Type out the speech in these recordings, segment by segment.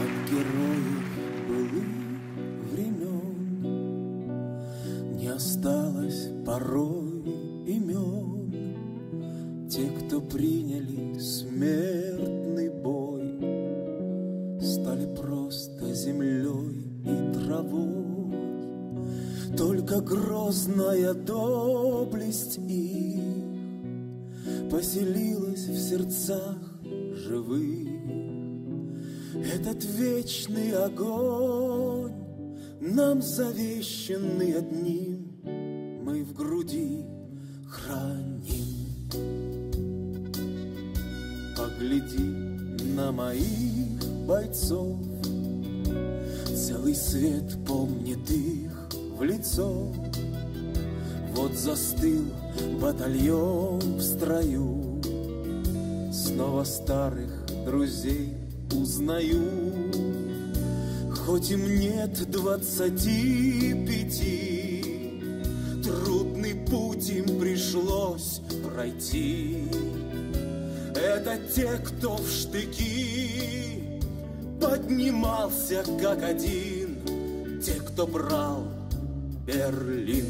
От героев былых времен Не осталось порой имен Те, кто приняли смертный бой Стали просто землей и травой. Только грозная доблесть их Поселилась в сердцах живых этот вечный огонь, нам завещанный одним, мы в груди храним. Погляди на моих бойцов, Целый свет помнит их в лицо. Вот застыл батальон в строю, Снова старых друзей узнаю, Хоть им нет двадцати пяти, Трудный путь им пришлось пройти. Это те, кто в штыки Поднимался как один, Те, кто брал Берлин.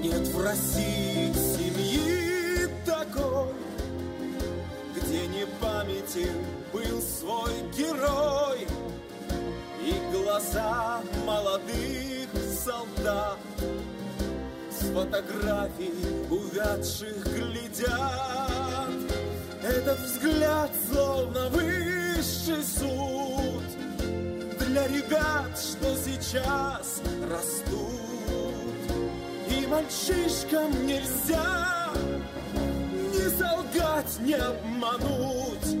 Нет в России семьи такой, Где не памятен был свой герой. И глаза молодых солдат С фотографий увядших глядят. Этот взгляд словно высший суд Для ребят, что сейчас растут мальчишкам нельзя. Ни солгать, ни обмануть